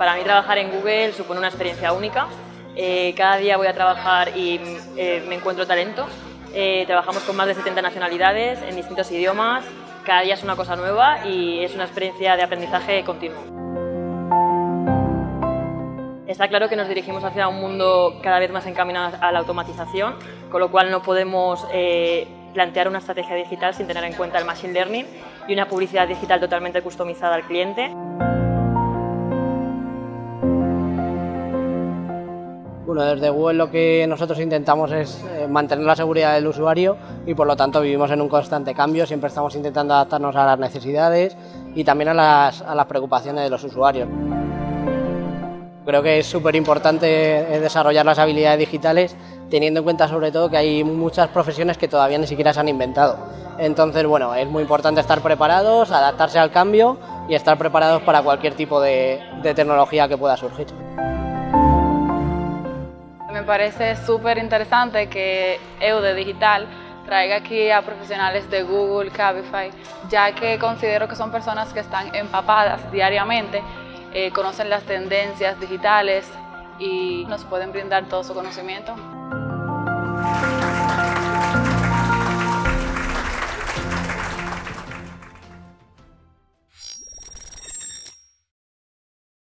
Para mí trabajar en Google supone una experiencia única. Eh, cada día voy a trabajar y eh, me encuentro talento. Eh, trabajamos con más de 70 nacionalidades en distintos idiomas. Cada día es una cosa nueva y es una experiencia de aprendizaje continuo. Está claro que nos dirigimos hacia un mundo cada vez más encaminado a la automatización, con lo cual no podemos plantear una estrategia digital sin tener en cuenta el machine learning y una publicidad digital totalmente customizada al cliente. Bueno, desde Google lo que nosotros intentamos es eh, mantener la seguridad del usuario y por lo tanto vivimos en un constante cambio, siempre estamos intentando adaptarnos a las necesidades y también a las, preocupaciones de los usuarios. Creo que es súper importante eh, desarrollar las habilidades digitales teniendo en cuenta sobre todo que hay muchas profesiones que todavía ni siquiera se han inventado. Entonces, bueno, es muy importante estar preparados, adaptarse al cambio y estar preparados para cualquier tipo de, tecnología que pueda surgir. Me parece súper interesante que EUDE Digital traiga aquí a profesionales de Google, Cabify, ya que considero que son personas que están empapadas diariamente, eh, conocen las tendencias digitales y nos pueden brindar todo su conocimiento.